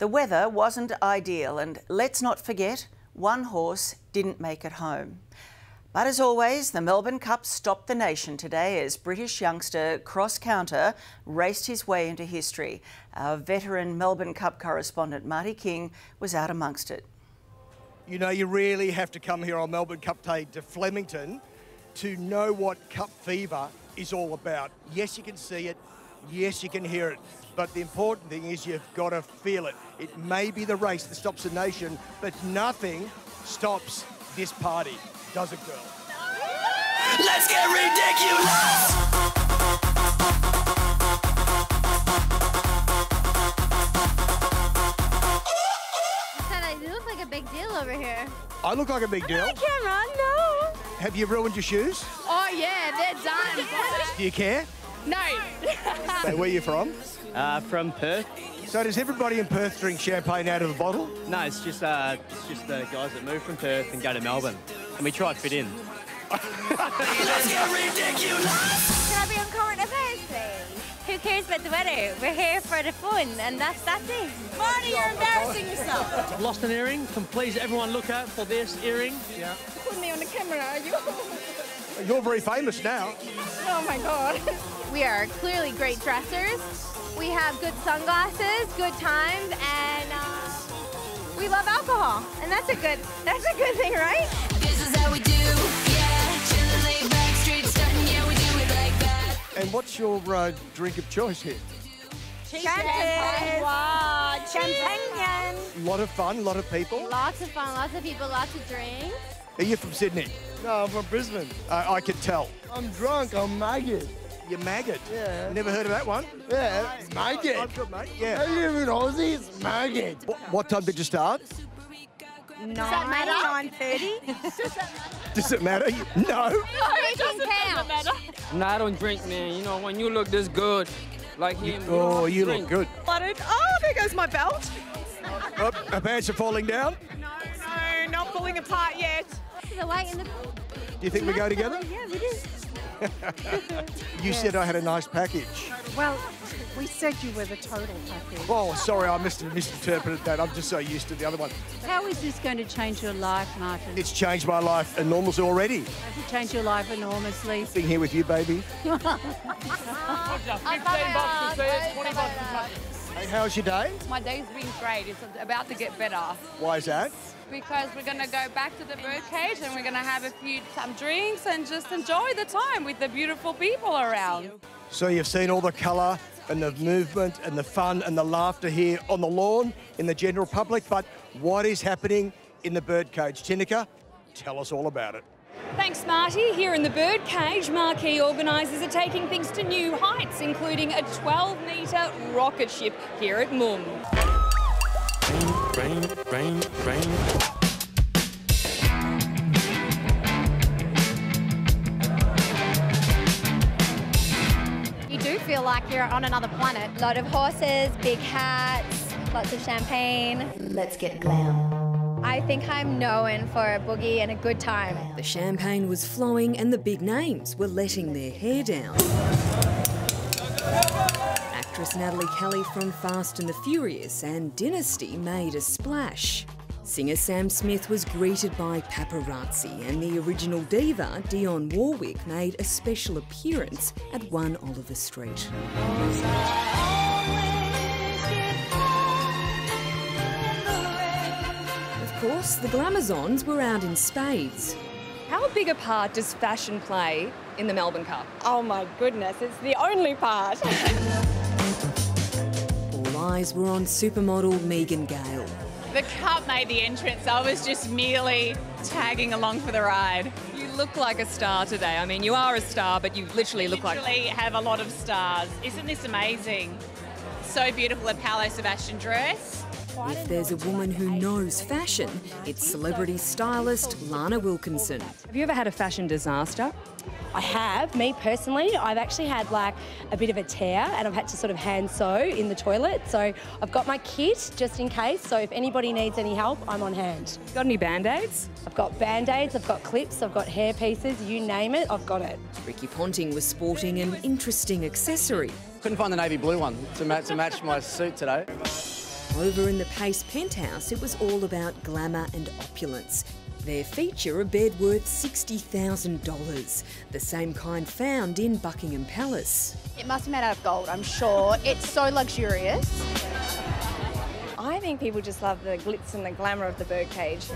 The weather wasn't ideal, and let's not forget, one horse didn't make it home. But as always, the Melbourne Cup stopped the nation today as British youngster Cross Counter raced his way into history. Our veteran Melbourne Cup correspondent Marty King was out amongst it. You know, you really have to come here on Melbourne Cup Day to Flemington to know what Cup fever is all about. Yes, you can see it. Yes, you can hear it. But the important thing is you've got to feel it. It may be the race that stops the nation, but nothing stops this party, does it, girl? Let's get ridiculous! You look like a big deal over here. I look like a big deal. Camera, no. Have you ruined your shoes? Oh yeah, they're done. Do you care? No. Say, where are you from? Uh, from Perth. So does everybody in Perth drink champagne out of a bottle? No, it's just uh, it's just the guys that move from Perth and go to Melbourne, and we try to fit in. Let's get ridiculous! Can I be on current affairs, please? Who cares about the weather? We're here for the fun, and that's that's it. Marty, you're embarrassing yourself. I've lost an earring. Can please everyone look out for this earring? Yeah. Put me on the camera, are you? You're very famous now. Oh my god. We are clearly great dressers. We have good sunglasses, good times, and uh, we love alcohol. And that's a good that's a good thing, right? This is how we do, yeah. Chillin' laid back, street stuntin', yeah, we do it like that. And what's your uh, drink of choice here? Champagne. Wow, champagne. A lot of fun, a lot of people. Lots of fun, lots of people, lots of drinks. Are you from Sydney? No, I'm from Brisbane. Uh, I can tell. I'm drunk. I'm maggot. You're maggot. Yeah. Never heard of that one? Yeah, oh, maggot. I've got mate. Are Yeah. you even Aussies? Maggot. What, what time did you start? Does that matter? Nine thirty. Does it matter? You- No. it doesn't count. No, I don't drink, man. You know, when you look this good, like him. Oh, you drink. look good. Flooded. Oh, there goes my belt. Oh, our pants are falling down. No, no, not falling apart yet. The light in the. Do you think we go together? Yeah, we do. You said I had a nice package. Well, we said you were the total package. Oh, sorry, I mis- misinterpreted that. I'm just so used to the other one. How is this going to change your life, Martin? It's changed my life enormously already. Has it changed your life enormously? Being here with you, baby. Hey, how's your day? My day's been great. It's about to get better Why is that? Because we're going to go back to the birdcage and we're going to have a few some drinks and just enjoy the time with the beautiful people around. So you've seen all the colour and the movement and the fun and the laughter here on the lawn in the general public, but what is happening in the birdcage? Tinica, tell us all about it. Thanks, Marty. Here in the birdcage, marquee organisers are taking things to new heights, including a 12 metre rocket ship here at Mumm. Rain, rain, rain. You do feel like you're on another planet. A lot of horses, big hats, lots of champagne. Let's get glam. I think I'm known for a boogie and a good time. The champagne was flowing and the big names were letting their hair down. Actress Nathalie Kelley from Fast and the Furious and Dynasty made a splash. Singer Sam Smith was greeted by paparazzi, and the original diva, Dionne Warwick, made a special appearance at 1 Oliver Street. Of course, the Glamazons were out in spades. How big a part does fashion play in the Melbourne Cup? Oh my goodness, it's the only part. All eyes were on supermodel Megan Gale. the cup made the entrance. I was just merely tagging along for the ride. You look like a star today. I mean, you are a star, but you literally look like. Literally have a lot of stars. Isn't this amazing? So beautiful, a Paolo Sebastian dress. If there's a woman who knows fashion, it's celebrity stylist Lana Wilkinson. Have you ever had a fashion disaster? I have, me personally. I've actually had like a bit of a tear and I've had to sort of hand sew in the toilet. So I've got my kit just in case. So if anybody needs any help, I'm on hand. Got any band aids? I've got band aids, I've got clips, I've got hair pieces, you name it, I've got it. Ricky Ponting was sporting an interesting accessory. Couldn't find the navy blue one to, ma- to match my suit today. Over in the Pace penthouse, it was all about glamour and opulence. Their feature a bed worth $60,000, the same kind found in Buckingham Palace. It must be made out of gold, I'm sure. It's so luxurious. I think people just love the glitz and the glamour of the birdcage.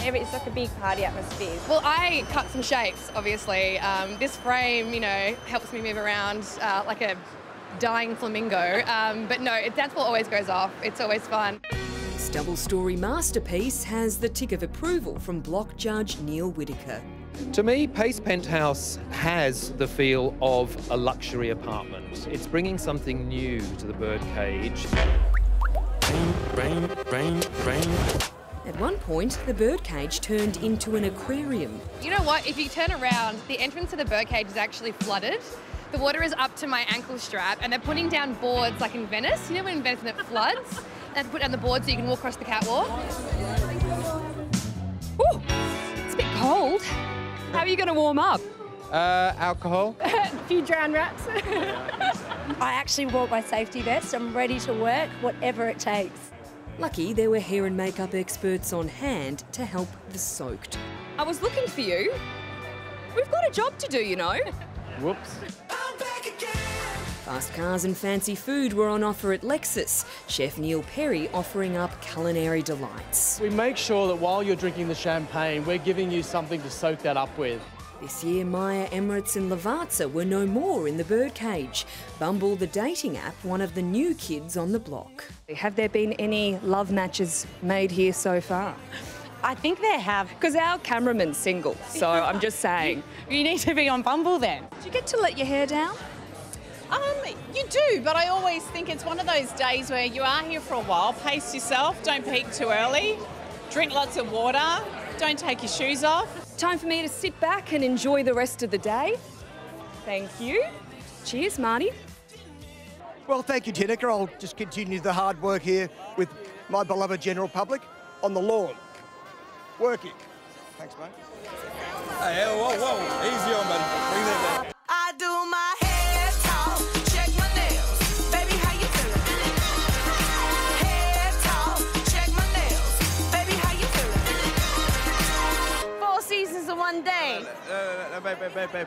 Every- It's like a big party atmosphere. Well, I cut some shapes, obviously. Um, this frame, you know, helps me move around uh, like a dying flamingo. Um, but no, it, that always goes off. It's always fun. This double story masterpiece has the tick of approval from block judge Neale Whitaker. To me, Pace Penthouse has the feel of a luxury apartment. It's bringing something new to the birdcage. Rain, rain, rain. At one point, the birdcage turned into an aquarium. You know what? If you turn around, the entrance to the birdcage is actually flooded. The water is up to my ankle strap, and they're putting down boards like in Venice. You know when in Venice when it floods? They have to put down the board so you can walk across the catwalk. Ooh, it's a bit cold. How are you going to warm up? Uh, alcohol? a few drown rats. I actually wore my safety vest. I'm ready to work, whatever it takes. Lucky there were hair and makeup experts on hand to help the soaked. I was looking for you. We've got a job to do, you know. Whoops. Fast cars and fancy food were on offer at Lexus. Chef Neil Perry offering up culinary delights. We make sure that while you're drinking the champagne, we're giving you something to soak that up with. This year, Myer Emirates and Lavazza were no more in the birdcage. Bumble, the dating app, one of the new kids on the block. Have there been any love matches made here so far? I think they have, because our cameraman's single, so I'm just saying. You need to be on Bumble then. Do you get to let your hair down? Um, you do, but I always think it's one of those days where you are here for a while. Pace yourself, don't peak too early, drink lots of water, don't take your shoes off. Time for me to sit back and enjoy the rest of the day. Thank you. Cheers, Marty. Well, thank you, Jenica. I'll just continue the hard work here with my beloved general public on the lawn. Working. Thanks, mate. Hey, whoa, whoa, easy on, buddy. Bring that back. Uh, babe, babe, babe, babe.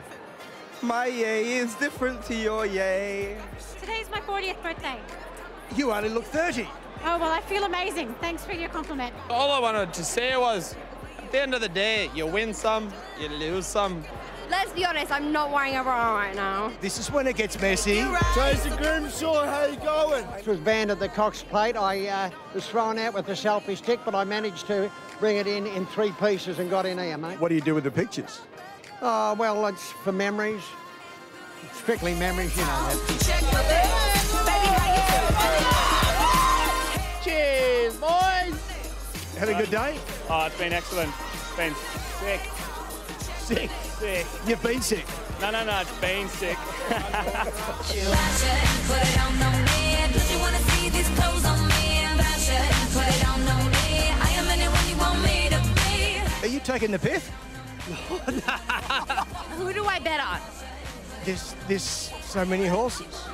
My yay is different to your yay. Today's my 40th birthday. You only look 30. Oh, well, I feel amazing. Thanks for your compliment. All I wanted to say was, at the end of the day, you win some, you lose some. Let's be honest, I'm not wearing a bra right now. This is when it gets messy. Tracy Grimshaw, how you going? This was banned at the Cox Plate. I uh, was thrown out with the selfie stick, but I managed to bring it in in three pieces and got in here, mate. What do you do with the pictures? Oh, well, it's for memories. Strictly memories, you know that. Check my nails. Baby, how you feeling? Cheers, boys. Had a good day? Oh, it's been excellent. It's been sick. Sick. Sick. You've been sick. No, no, no, it's been sick. Put it on, on me. Don't you wanna see these clothes on me? Put it on, on me. I am anyone you want me to be. Are you taking the piss? Who do I bet on? This, there's so many horses.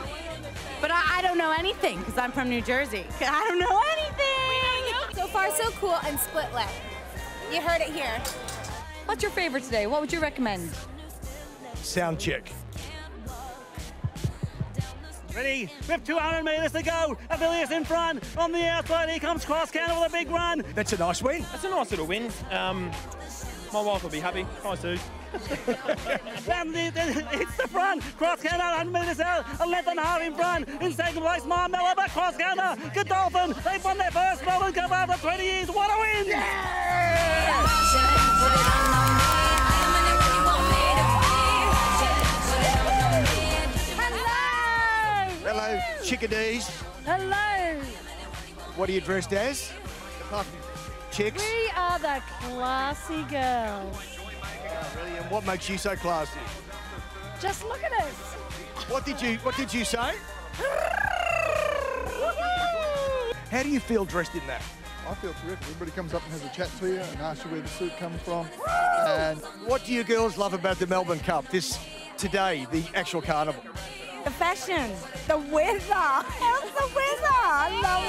But I, I don't know anything because I'm from New Jersey. I don't know anything. So far, so cool and split leg. You heard it here. What's your favourite today? What would you recommend? Sound check. Ready? We have 200 metres to go. Avilius in front. On the outside, here comes Cross Counter with a big run. That's a nice win. That's a nice little win. Um, my wife will be happy. Hi, Sue. And the, the, it's the front. Cross Counter, 100 metres out. A length and a half in front. In second place, Marmelo, but Cross Counter. Godolphin. They've won their first Melbourne Cup after 20 years. What a win! Hello, chickadees. Hello. What are you dressed as? Apart from chicks? We are the classy girls. Really, and what makes you so classy? Just look at us. What did you What did you say? How do you feel dressed in that? I feel terrific. Everybody comes up and has a chat to you and asks you where the suit comes from. And What do you girls love about the Melbourne Cup? This today, the actual carnival. The fashion, the weather. How's the weather? I love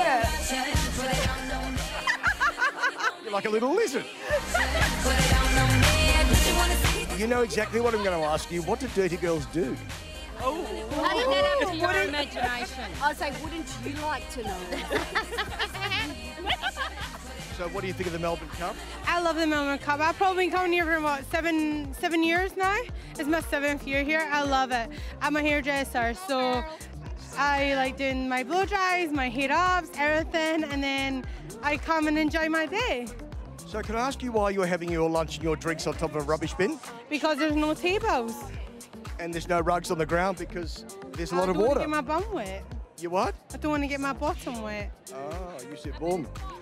it. You're like a little lizard. You know exactly what I'm going to ask you. What do dirty girls do? Oh, How did that happen to your Wouldn't- imagination? I was like, wouldn't you like to know? So, what do you think of the Melbourne Cup? I love the Melbourne Cup. I've probably been coming here for what seven seven years now. It's my seventh year here. I love it. I'm a hairdresser, so I like doing my blow dries, my hair ups, everything, and then I come and enjoy my day So, can I ask you why you're having your lunch and your drinks on top of a rubbish bin because there's no tables. and there's no rugs on the ground because there's a lot I of don't water? want to get my bum wet. You what? I don't want to get my bottom wet. Oh, you said bum.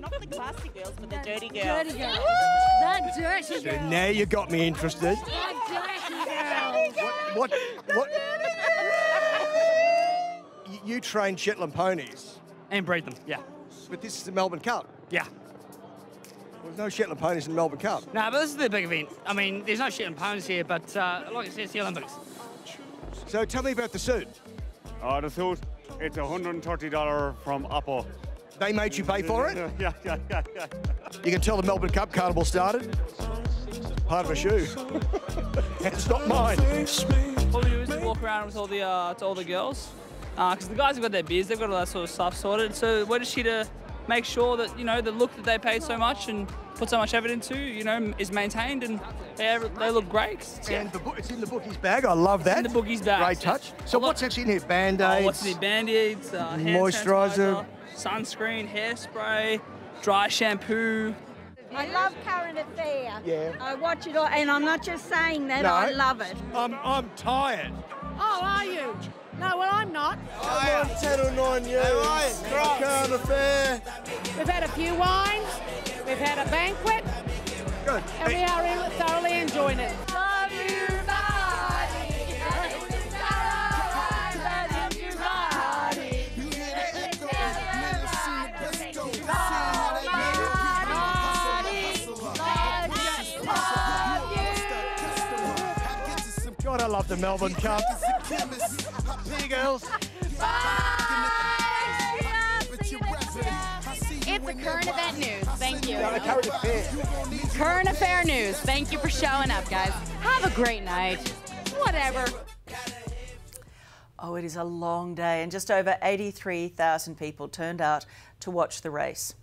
Not the classy girls, but the dirty girls. Dirty girls. That dirty So girl. now you got me interested. That dirty girl. What? What? You- You train Shetland ponies, And breed them, yeah. But this is the Melbourne Cup. Yeah. There's no Shetland ponies in the Melbourne Cup. No, but this is the big event. I mean, there's no shit and ponies here, but uh, like I said, it's the Olympics. So tell me about the suit. Oh, the suit, it's $130 from Apple. They made you pay for it? yeah, yeah, yeah, yeah. You can tell the Melbourne Cup carnival started. Part of a shoe. it's not mine. All we do is walk around with all the uh, to all the girls, because the guys have got their beers, they've got all that sort of stuff sorted. So we're just here to make sure that you know the look that they paid so much and put so much effort into, you know, is maintained and they, they look great. Yeah. And the bo- it's in the bookie's bag. I love that. in the boogie's bag. Great touch. So what's actually in here? Band-aids? Oh, what's in the band-aids, uh, Moisturiser. sunscreen, hairspray, dry shampoo. I love current affair. Yeah. I watch it all, and I'm not just saying that. No. I love it. I'm, I'm tired. Oh, are you? No, well, I'm not. I'm on 10 or 9 years. Current affair. We've had a few wines. We've had a banquet. Good. And we are really thoroughly enjoying it. Love you, body. Love you, body. God, I love the Melbourne Cup. See you, girls. It's a current event news. Thank you. No, current affair. Current affair news. Thank you for showing up, guys. Have a great night. Whatever. Oh, it is a long day, and just over 83,000 people turned out to watch the race.